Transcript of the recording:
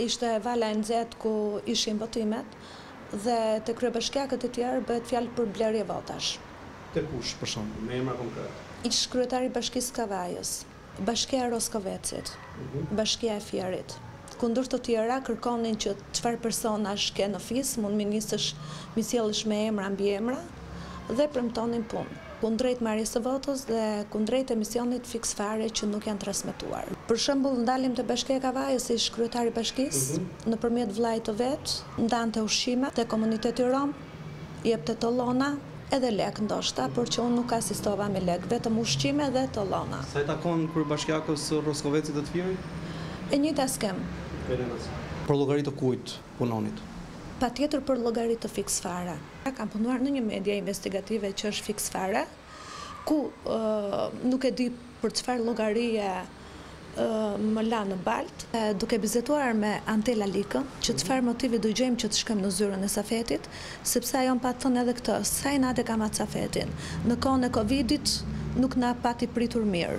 Ishte vala e nxehtë ku ishin votimet dhe te kryebashkiakët e tjerë bëhet fjalë për blerje votash. Te kush, për shembull, me emra konkretë? Ish-kryetari i bashkisë së Kavajës, bashkia e Roskovecit, bashkia e Fierit, ku ndër të tjera kërkonin që çfarë personash ke në fis mund t'mi nisësh mi sjellësh me emra mbiemra dhe premtonin punë. kundrejt marrjes së votës dhe kundrejt emisionit Fiks Fare që nuk janë transmetuar. Për shembull, ndalim te Bashkia e Kavajës ish-kryetari i bashkisë, nëpërmjet vëllait të vet, ndante ushqime te komuniteti rom, jepte tollona, edhe lekë ndoshta, por që unë nuk asistova me lekë, vetëm ushqime dhe tollona. Sa i takon kryebashkiakes së Roskovecit dhe të Fierit? E njëjta skemë. Për llogari të kujt? punonit. Patjetër për llogari të Fiks Fare. Kam punuar në një media investigative që është Fiks Fare, ku nuk e di për çfarë llogarie më la në baltë. Duke biseduar me Antela Likën, që çfarë motivi do gjejmë që të shkojmë në zyrën e Safetit, sepse ajo më pat thënë edhe këtë, sa inat e ka atë Safetin, në kohën e Covidit nuk na pati pritur mirë.